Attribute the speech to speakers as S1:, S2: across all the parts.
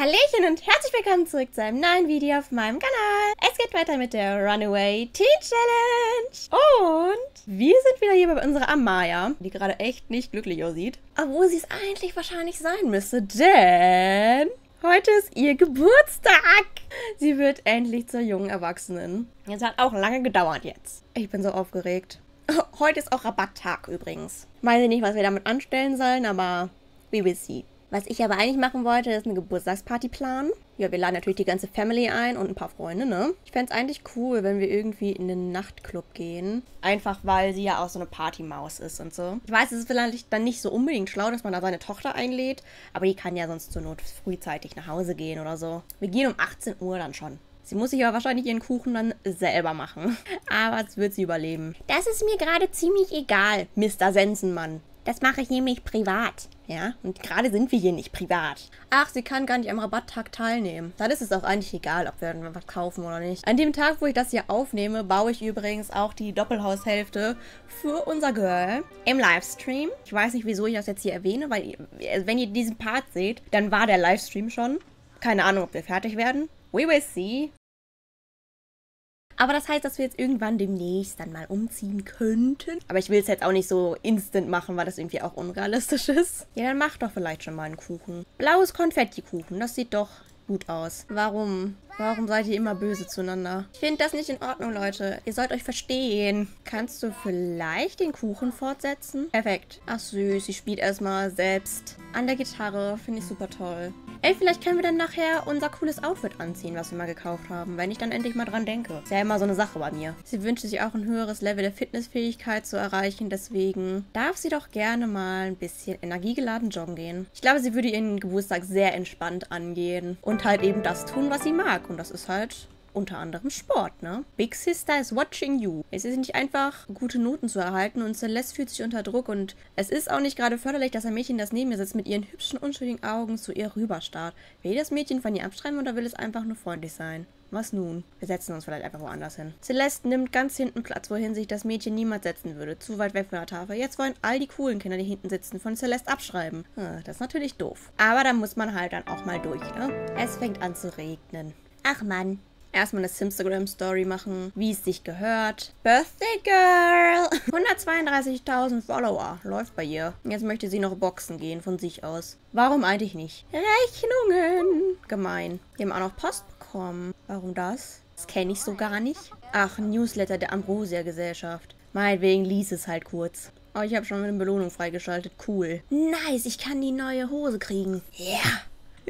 S1: Hallöchen und herzlich willkommen zurück zu einem neuen Video auf meinem Kanal. Es geht weiter mit der Runaway Teen Challenge. Und wir sind wieder hier bei unserer Amaya, die gerade echt nicht glücklich aussieht. Obwohl sie es eigentlich wahrscheinlich sein müsste, denn heute ist ihr Geburtstag. Sie wird endlich zur jungen Erwachsenen. Es hat auch lange gedauert jetzt. Ich bin so aufgeregt. Heute ist auch Rabatttag übrigens. Weiß ich nicht, was wir damit anstellen sollen, aber we will see. Was ich aber eigentlich machen wollte, ist eine Geburtstagsparty planen. Ja, wir laden natürlich die ganze Family ein und ein paar Freunde, ne? Ich fände es eigentlich cool, wenn wir irgendwie in den Nachtclub gehen. Einfach, weil sie ja auch so eine Partymaus ist und so. Ich weiß, es ist vielleicht dann nicht so unbedingt schlau, dass man da seine Tochter einlädt, aber die kann ja sonst zur Not frühzeitig nach Hause gehen oder so. Wir gehen um 18 Uhr dann schon. Sie muss sich aber wahrscheinlich ihren Kuchen dann selber machen. Aber es wird sie überleben. Das ist mir gerade ziemlich egal, Mr. Sensenmann. Das mache ich nämlich privat. Ja, und gerade sind wir hier nicht privat. Ach, sie kann gar nicht am Rabatttag teilnehmen. Dann ist es auch eigentlich egal, ob wir was kaufen oder nicht. An dem Tag, wo ich das hier aufnehme, baue ich übrigens auch die Doppelhaushälfte für unser Girl im Livestream. Ich weiß nicht, wieso ich das jetzt hier erwähne, weil äh, wenn ihr diesen Part seht, dann war der Livestream schon. Keine Ahnung, ob wir fertig werden. We will see. Aber das heißt, dass wir jetzt irgendwann demnächst dann mal umziehen könnten. Aber ich will es jetzt auch nicht so instant machen, weil das irgendwie auch unrealistisch ist. Ja, dann mach doch vielleicht schon mal einen Kuchen. Blaues Konfettikuchen, das sieht doch gut aus. Warum? Warum seid ihr immer böse zueinander? Ich finde das nicht in Ordnung, Leute. Ihr sollt euch verstehen. Kannst du vielleicht den Kuchen fortsetzen? Perfekt. Ach süß, sie spielt erstmal selbst an der Gitarre. Finde ich super toll. Ey, vielleicht können wir dann nachher unser cooles Outfit anziehen, was wir mal gekauft haben, wenn ich dann endlich mal dran denke. Ist ja immer so eine Sache bei mir. Sie wünscht sich auch ein höheres Level der Fitnessfähigkeit zu erreichen, deswegen darf sie doch gerne mal ein bisschen energiegeladen joggen gehen. Ich glaube, sie würde ihren Geburtstag sehr entspannt angehen und halt eben das tun, was sie mag. Und das ist halt unter anderem Sport, ne? Big Sister is watching you. Es ist nicht einfach, gute Noten zu erhalten und Celeste fühlt sich unter Druck und es ist auch nicht gerade förderlich, dass ein Mädchen, das neben ihr sitzt, mit ihren hübschen, unschuldigen Augen zu ihr rüberstarrt. Will das Mädchen von ihr abschreiben oder will es einfach nur freundlich sein? Was nun? Wir setzen uns vielleicht einfach woanders hin. Celeste nimmt ganz hinten Platz, wohin sich das Mädchen niemals setzen würde. Zu weit weg von der Tafel. Jetzt wollen all die coolen Kinder, die hinten sitzen, von Celeste abschreiben. Hm, das ist natürlich doof. Aber da muss man halt dann auch mal durch, ne? Es fängt an zu regnen. Ach Mann, Erstmal eine Instagram-Story machen, wie es sich gehört. Birthday Girl! 132.000 Follower. Läuft bei ihr. Jetzt möchte sie noch boxen gehen von sich aus. Warum eigentlich nicht? Rechnungen! Gemein. Wir haben auch noch Post bekommen. Warum das? Das kenne ich so gar nicht. Ach, Newsletter der Ambrosia-Gesellschaft. Meinetwegen lies es halt kurz. Oh, ich habe schon eine Belohnung freigeschaltet. Cool. Nice, ich kann die neue Hose kriegen. Ja. Yeah.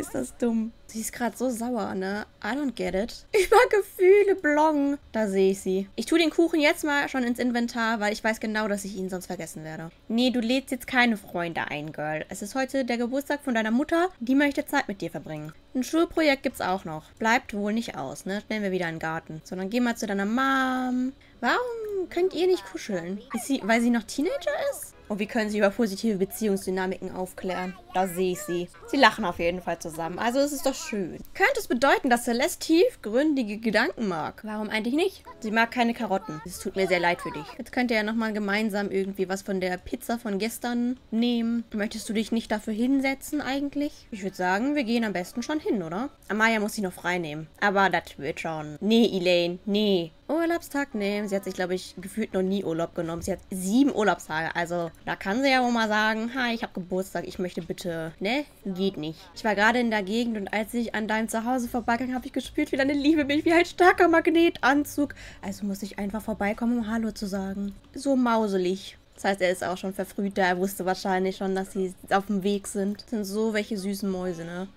S1: Ist das dumm. Sie ist gerade so sauer, ne? I don't get it. Über Gefühle bloggen. Da sehe ich sie. Ich tue den Kuchen jetzt mal schon ins Inventar, weil ich weiß genau, dass ich ihn sonst vergessen werde. Nee, du lädst jetzt keine Freunde ein, Girl. Es ist heute der Geburtstag von deiner Mutter. Die möchte Zeit mit dir verbringen. Ein Schulprojekt gibt's auch noch. Bleibt wohl nicht aus, ne? Stellen wir wieder in den Garten. Sondern geh mal zu deiner Mom. Warum könnt ihr nicht kuscheln? Sie, weil sie noch Teenager ist? Und wie können sie über positive Beziehungsdynamiken aufklären? Da sehe ich sie. Sie lachen auf jeden Fall zusammen. Also es ist doch schön. Könnte es bedeuten, dass Celeste tiefgründige Gedanken mag? Warum eigentlich nicht? Sie mag keine Karotten. Es tut mir sehr leid für dich. Jetzt könnt ihr ja nochmal gemeinsam irgendwie was von der Pizza von gestern nehmen. Möchtest du dich nicht dafür hinsetzen eigentlich? Ich würde sagen, wir gehen am besten schon hin, oder? Amaya muss sich noch frei nehmen. Aber das wird schon. Nee, Elaine. Nee. Urlaubstag nehmen. Sie hat sich, glaube ich, gefühlt noch nie Urlaub genommen. Sie hat sieben Urlaubstage. Also, da kann sie ja wohl mal sagen, hi, ich habe Geburtstag, ich möchte bitte, ne? Geht nicht. Ich war gerade in der Gegend und als ich an deinem Zuhause vorbeiging, habe ich gespürt, wie deine Liebe mich wie ein starker Magnetanzug. Also muss ich einfach vorbeikommen, um Hallo zu sagen. So mauselig. Das heißt, er ist auch schon verfrüht, er wusste wahrscheinlich schon, dass sie auf dem Weg sind. Das sind so welche süßen Mäuse, ne?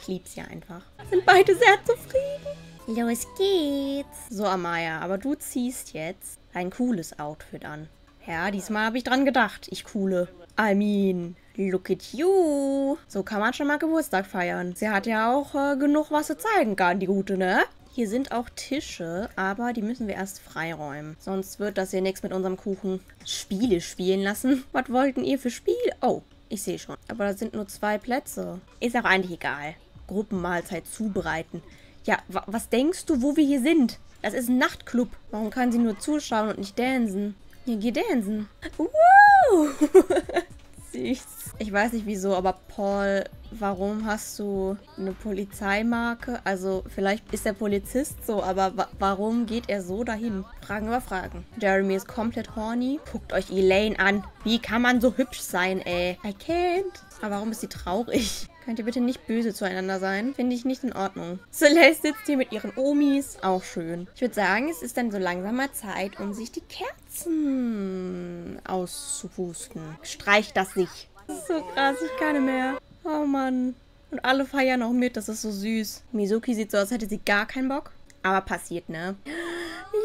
S1: Ich lieb's ja einfach. Sind beide sehr zufrieden. Los geht's. So, Amaya, aber du ziehst jetzt ein cooles Outfit an. Ja, diesmal habe ich dran gedacht. Ich coole. I mean, look at you. So kann man schon mal Geburtstag feiern. Sie hat ja auch äh, genug, was sie zeigen kann, die Gute, ne? Hier sind auch Tische, aber die müssen wir erst freiräumen. Sonst wird das hier nichts mit unserem Kuchen. Spiele spielen lassen? Was wollten ihr für Spiel? Oh, ich sehe schon. Aber da sind nur zwei Plätze. Ist auch eigentlich egal. Gruppenmahlzeit zubereiten. Ja, was denkst du, wo wir hier sind? Das ist ein Nachtclub. Warum kann sie nur zuschauen und nicht dansen? Hier, geh dansen. Wow! Süß. Ich weiß nicht wieso, aber Paul warum hast du eine Polizeimarke? Also vielleicht ist der Polizist so, aber wa warum geht er so dahin? Fragen über Fragen. Jeremy ist komplett horny. Guckt euch Elaine an. Wie kann man so hübsch sein, ey? I can't. Aber warum ist sie traurig? Könnt ihr bitte nicht böse zueinander sein? Finde ich nicht in Ordnung. Celeste sitzt hier mit ihren Omis. Auch schön. Ich würde sagen, es ist dann so langsam mal Zeit, um sich die Kerzen auszupusten. Streicht das nicht. Das ist so krass, ich kann nicht mehr. Oh Mann. Und alle feiern auch mit, das ist so süß. Mizuki sieht so aus, als hätte sie gar keinen Bock. Aber passiert, ne?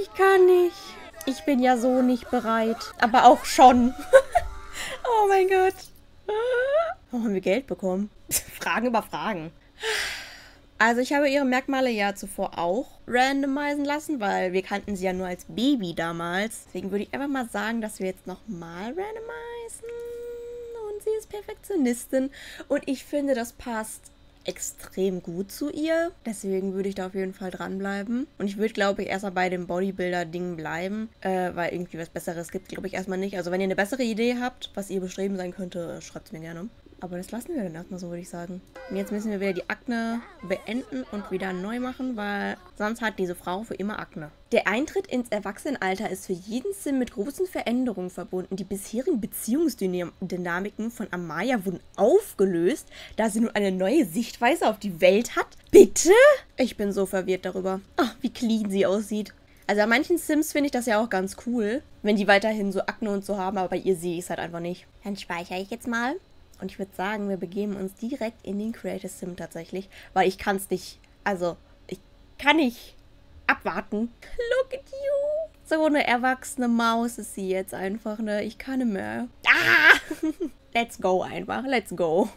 S1: Ich kann nicht. Ich bin ja so nicht bereit. Aber auch schon. oh mein Gott. Warum haben wir Geld bekommen? Fragen über Fragen. Also ich habe ihre Merkmale ja zuvor auch randomisieren lassen, weil wir kannten sie ja nur als Baby damals. Deswegen würde ich einfach mal sagen, dass wir jetzt nochmal randomisieren. Und sie ist Perfektionistin. Und ich finde, das passt extrem gut zu ihr. Deswegen würde ich da auf jeden Fall dranbleiben. Und ich würde, glaube ich, erstmal bei dem Bodybuilder-Ding bleiben, äh, weil irgendwie was Besseres gibt, glaube ich, erstmal nicht. Also wenn ihr eine bessere Idee habt, was ihr bestreben sein könnte, schreibt es mir gerne. Aber das lassen wir dann erstmal so, würde ich sagen. Und jetzt müssen wir wieder die Akne beenden und wieder neu machen, weil sonst hat diese Frau für immer Akne. Der Eintritt ins Erwachsenenalter ist für jeden Sim mit großen Veränderungen verbunden. Die bisherigen Beziehungsdynamiken von Amaya wurden aufgelöst, da sie nun eine neue Sichtweise auf die Welt hat. Bitte? Ich bin so verwirrt darüber. Ach, wie clean sie aussieht. Also an manchen Sims finde ich das ja auch ganz cool, wenn die weiterhin so Akne und so haben, aber bei ihr sehe ich es halt einfach nicht. Dann speichere ich jetzt mal. Und ich würde sagen, wir begeben uns direkt in den Creative Sim tatsächlich, weil ich kann es nicht, also ich kann nicht abwarten. Look at you! So eine erwachsene Maus ist sie jetzt einfach, ne? Ich kann nicht mehr. Ah! let's go einfach, let's go.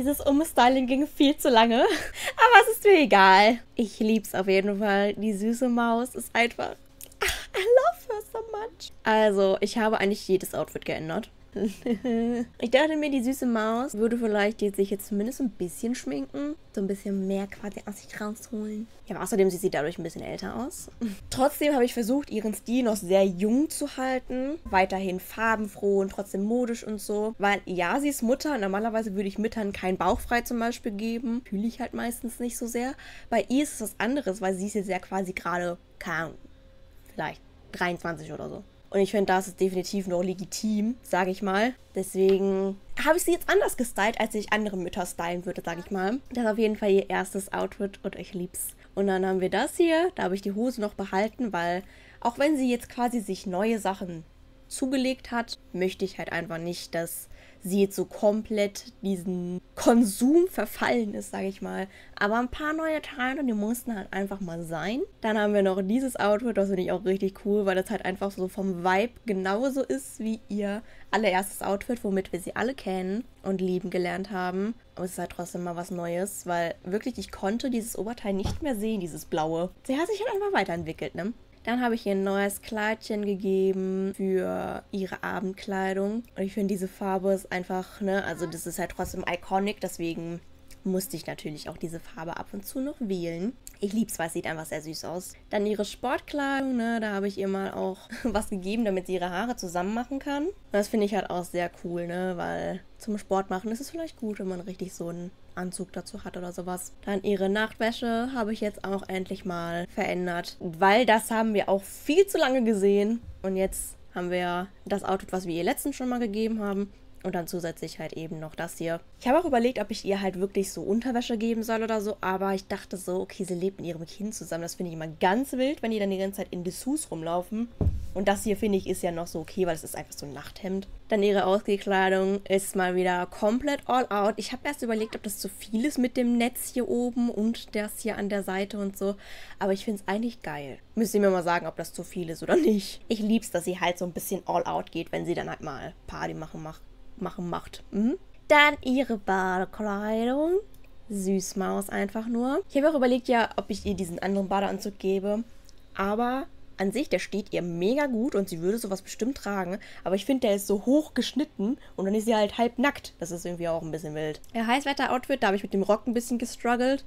S1: Dieses Umstyling ging viel zu lange. Aber es ist mir egal. Ich lieb's auf jeden Fall. Die süße Maus ist einfach. I love her so much. Also, ich habe eigentlich jedes Outfit geändert. ich dachte mir, die süße Maus würde vielleicht jetzt sich jetzt zumindest ein bisschen schminken. So ein bisschen mehr quasi aus sich rausholen. Ja, aber außerdem sieht sie dadurch ein bisschen älter aus. trotzdem habe ich versucht, ihren Stil noch sehr jung zu halten. Weiterhin farbenfroh und trotzdem modisch und so. Weil ja, sie ist Mutter. Normalerweise würde ich Müttern keinen Bauch frei zum Beispiel geben. Fühle ich halt meistens nicht so sehr. Bei ihr ist es was anderes, weil sie ist jetzt ja quasi gerade, keine Ahnung, vielleicht 23 oder so. Und ich finde, das ist definitiv noch legitim, sage ich mal. Deswegen habe ich sie jetzt anders gestylt, als ich andere Mütter stylen würde, sage ich mal. Das ist auf jeden Fall ihr erstes Outfit und ich lieb's. Und dann haben wir das hier. Da habe ich die Hose noch behalten, weil auch wenn sie jetzt quasi sich neue Sachen zugelegt hat, möchte ich halt einfach nicht, dass sie jetzt so komplett diesen Konsum verfallen ist, sage ich mal. Aber ein paar neue Teile, die mussten halt einfach mal sein. Dann haben wir noch dieses Outfit, das finde ich auch richtig cool, weil das halt einfach so vom Vibe genauso ist wie ihr allererstes Outfit, womit wir sie alle kennen und lieben gelernt haben. Aber es ist halt trotzdem mal was Neues, weil wirklich, ich konnte dieses Oberteil nicht mehr sehen, dieses blaue. Sie hat sich halt einfach weiterentwickelt, ne? Dann habe ich ihr ein neues Kleidchen gegeben für ihre Abendkleidung. Und ich finde, diese Farbe ist einfach, ne, also das ist halt trotzdem iconic, deswegen musste ich natürlich auch diese Farbe ab und zu noch wählen. Ich lieb's, weil es sieht einfach sehr süß aus. Dann ihre Sportkleidung, ne, da habe ich ihr mal auch was gegeben, damit sie ihre Haare zusammen machen kann. Das finde ich halt auch sehr cool, ne, weil zum Sport machen ist es vielleicht gut, wenn man richtig so einen Anzug dazu hat oder sowas. Dann ihre Nachtwäsche habe ich jetzt auch endlich mal verändert, weil das haben wir auch viel zu lange gesehen und jetzt haben wir das Outfit, was wir ihr letztens schon mal gegeben haben. Und dann zusätzlich halt eben noch das hier. Ich habe auch überlegt, ob ich ihr halt wirklich so Unterwäsche geben soll oder so. Aber ich dachte so, okay, sie lebt mit ihrem Kind zusammen. Das finde ich immer ganz wild, wenn die dann die ganze Zeit in Dessous rumlaufen. Und das hier finde ich ist ja noch so okay, weil es ist einfach so ein Nachthemd. Dann ihre Ausgekleidung ist mal wieder komplett all out. Ich habe erst überlegt, ob das zu viel ist mit dem Netz hier oben und das hier an der Seite und so. Aber ich finde es eigentlich geil. Müsst ihr mir mal sagen, ob das zu viel ist oder nicht. Ich liebe es, dass sie halt so ein bisschen all out geht, wenn sie dann halt mal Party machen, macht. Machen macht. Mhm. Dann ihre Badekleidung. Süßmaus einfach nur. Ich habe auch überlegt, ja, ob ich ihr diesen anderen Badeanzug gebe. Aber an sich, der steht ihr mega gut und sie würde sowas bestimmt tragen. Aber ich finde, der ist so hoch geschnitten und dann ist sie halt halb nackt. Das ist irgendwie auch ein bisschen wild. Der Heißwetter-Outfit, da habe ich mit dem Rock ein bisschen gestruggelt.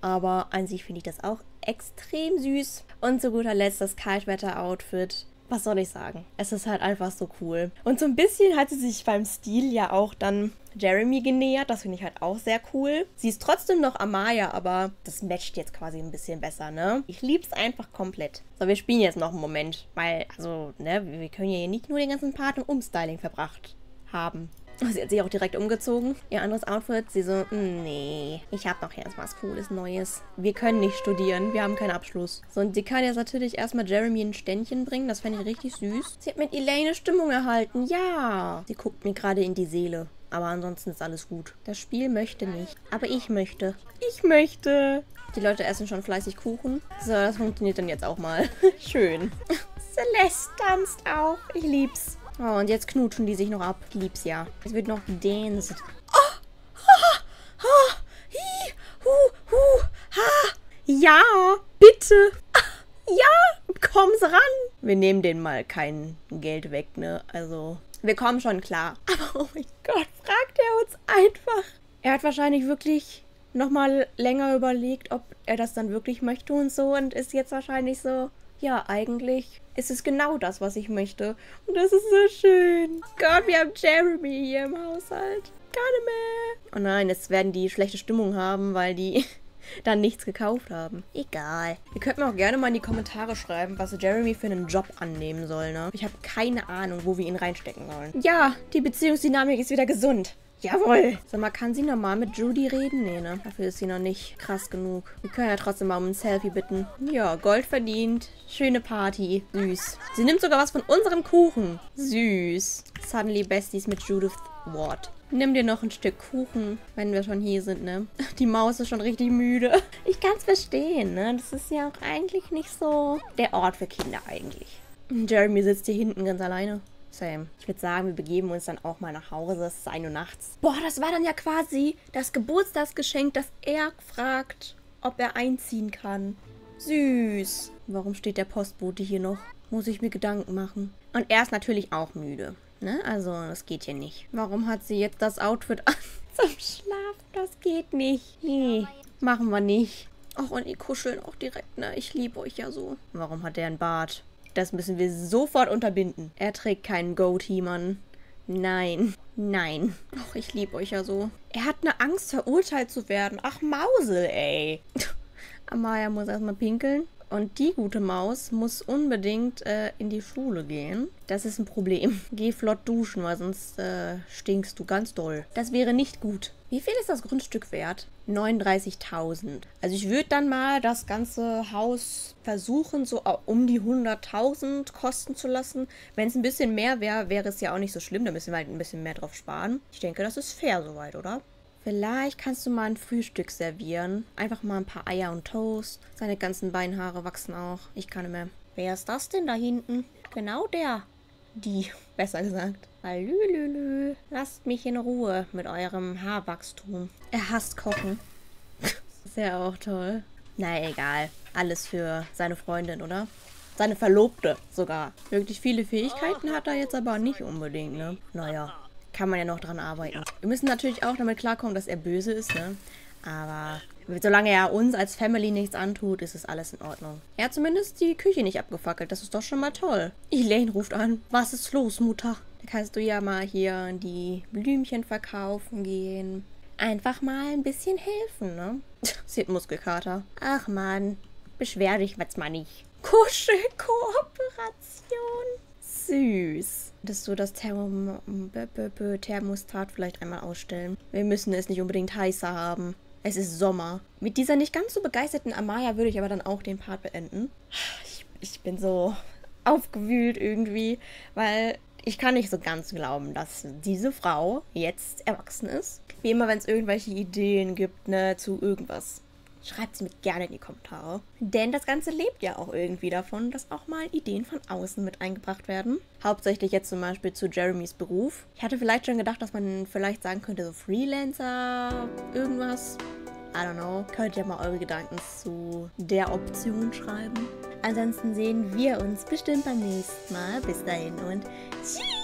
S1: Aber an sich finde ich das auch extrem süß. Und zu guter Letzt das Kaltwetter-Outfit was soll ich sagen? Es ist halt einfach so cool. Und so ein bisschen hat sie sich beim Stil ja auch dann Jeremy genähert. Das finde ich halt auch sehr cool. Sie ist trotzdem noch Amaya, aber das matcht jetzt quasi ein bisschen besser, ne? Ich liebe es einfach komplett. So, wir spielen jetzt noch einen Moment, weil, also, ne, wir können ja hier nicht nur den ganzen Part im Umstyling verbracht haben. Sie hat sich auch direkt umgezogen. Ihr anderes Outfit, sie so, nee, ich habe doch jetzt was Cooles Neues. Wir können nicht studieren, wir haben keinen Abschluss. So, und sie kann jetzt natürlich erstmal Jeremy ein Ständchen bringen. Das fände ich richtig süß. Sie hat mit Elaine Stimmung erhalten, ja. Sie guckt mir gerade in die Seele. Aber ansonsten ist alles gut. Das Spiel möchte nicht. Aber ich möchte. Ich möchte. Die Leute essen schon fleißig Kuchen. So, das funktioniert dann jetzt auch mal. Schön. Celeste tanzt auch. Ich lieb's. Oh, und jetzt knutschen die sich noch ab. Ich lieb's ja. Es wird noch danced. Ha, ha, hi, hu, hu, ha. Ja, bitte. Ja, komm's ran. Wir nehmen denen mal kein Geld weg, ne? Also, wir kommen schon klar. Aber oh mein Gott, fragt er uns einfach. Er hat wahrscheinlich wirklich nochmal länger überlegt, ob er das dann wirklich möchte und so und ist jetzt wahrscheinlich so, ja, eigentlich ist es genau das, was ich möchte. Und das ist so schön. Gott, wir haben Jeremy hier im Haushalt. Nicht mehr. Oh nein, jetzt werden die schlechte Stimmung haben, weil die dann nichts gekauft haben. Egal. Ihr könnt mir auch gerne mal in die Kommentare schreiben, was Jeremy für einen Job annehmen soll, ne? Ich habe keine Ahnung, wo wir ihn reinstecken sollen. Ja, die Beziehungsdynamik ist wieder gesund. Jawohl. Sag mal, kann sie normal mit Judy reden? Nee, ne? Dafür ist sie noch nicht krass genug. Wir können ja trotzdem mal um ein Selfie bitten. Ja, Gold verdient. Schöne Party. Süß. Sie nimmt sogar was von unserem Kuchen. Süß. Suddenly Besties mit Judith Ward. Nimm dir noch ein Stück Kuchen, wenn wir schon hier sind, ne? Die Maus ist schon richtig müde. Ich kann's verstehen, ne? Das ist ja auch eigentlich nicht so der Ort für Kinder eigentlich. Jeremy sitzt hier hinten ganz alleine. Same. Ich würde sagen, wir begeben uns dann auch mal nach Hause. Es ist 1 Uhr nachts. Boah, das war dann ja quasi das Geburtstagsgeschenk, das er fragt, ob er einziehen kann. Süß. Warum steht der Postbote hier noch? Muss ich mir Gedanken machen. Und er ist natürlich auch müde. Ne? Also, das geht hier nicht. Warum hat sie jetzt das Outfit an zum Schlafen? Das geht nicht. Nee, machen wir nicht. Ach, und die kuscheln auch direkt, ne? Ich liebe euch ja so. Warum hat der ein Bart? Das müssen wir sofort unterbinden. Er trägt keinen Goatee, Mann. Nein. Nein. Ach, ich liebe euch ja so. Er hat eine Angst, verurteilt zu werden. Ach, Mausel, ey. Amaya muss erstmal pinkeln. Und die gute Maus muss unbedingt äh, in die Schule gehen. Das ist ein Problem. Geh flott duschen, weil sonst äh, stinkst du ganz doll. Das wäre nicht gut. Wie viel ist das Grundstück wert? 39.000. Also ich würde dann mal das ganze Haus versuchen, so um die 100.000 kosten zu lassen. Wenn es ein bisschen mehr wäre, wäre es ja auch nicht so schlimm. Da müssen wir halt ein bisschen mehr drauf sparen. Ich denke, das ist fair soweit, oder? Vielleicht kannst du mal ein Frühstück servieren. Einfach mal ein paar Eier und Toast. Seine ganzen Beinhaare wachsen auch. Ich kann nicht mehr. Wer ist das denn da hinten? Genau der. Die, besser gesagt. Hallülülü. Lasst mich in Ruhe mit eurem Haarwachstum. Er hasst Kochen. ist ja auch toll. Na egal. Alles für seine Freundin, oder? Seine Verlobte sogar. Wirklich viele Fähigkeiten hat er jetzt aber nicht unbedingt, ne? Naja kann man ja noch dran arbeiten. Wir müssen natürlich auch damit klarkommen, dass er böse ist, ne? Aber solange er uns als Family nichts antut, ist es alles in Ordnung. Er hat zumindest die Küche nicht abgefackelt. Das ist doch schon mal toll. Elaine ruft an. Was ist los, Mutter? Da kannst du ja mal hier die Blümchen verkaufen gehen. Einfach mal ein bisschen helfen, ne? Sie hat Muskelkater. Ach man, beschwer dich jetzt mal nicht. Kuschelkooperation. Süß. Dass du das Therm Thermostat vielleicht einmal ausstellen. Wir müssen es nicht unbedingt heißer haben. Es ist Sommer. Mit dieser nicht ganz so begeisterten Amaya würde ich aber dann auch den Part beenden. Ich, ich bin so aufgewühlt irgendwie, weil ich kann nicht so ganz glauben, dass diese Frau jetzt erwachsen ist. Wie immer, wenn es irgendwelche Ideen gibt, ne, zu irgendwas Schreibt sie mir gerne in die Kommentare. Denn das Ganze lebt ja auch irgendwie davon, dass auch mal Ideen von außen mit eingebracht werden. Hauptsächlich jetzt zum Beispiel zu Jeremys Beruf. Ich hatte vielleicht schon gedacht, dass man vielleicht sagen könnte, so Freelancer, irgendwas. I don't know. Könnt ihr mal eure Gedanken zu der Option schreiben. Ansonsten sehen wir uns bestimmt beim nächsten Mal. Bis dahin und tschüss!